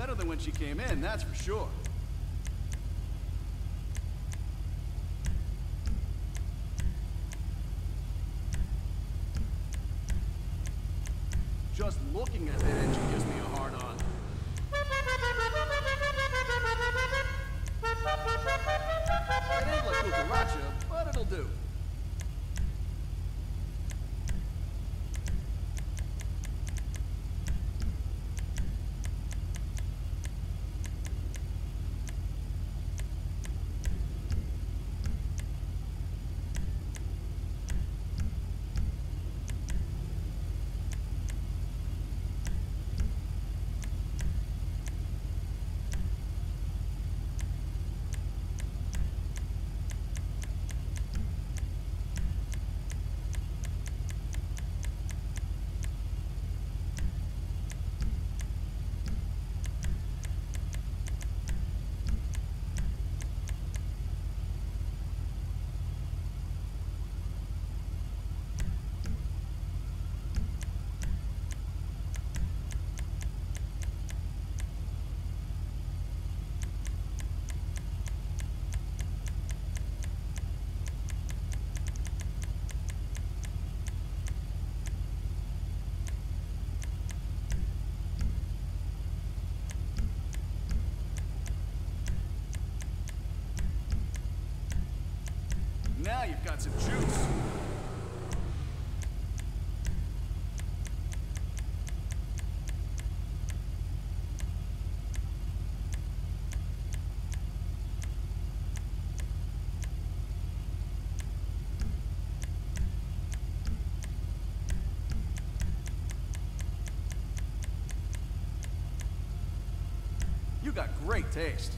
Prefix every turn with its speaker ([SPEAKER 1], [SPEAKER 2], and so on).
[SPEAKER 1] better than when she came in, that's for sure. Just looking at that engine gives me a hard on. Now you've got some juice. You got great taste.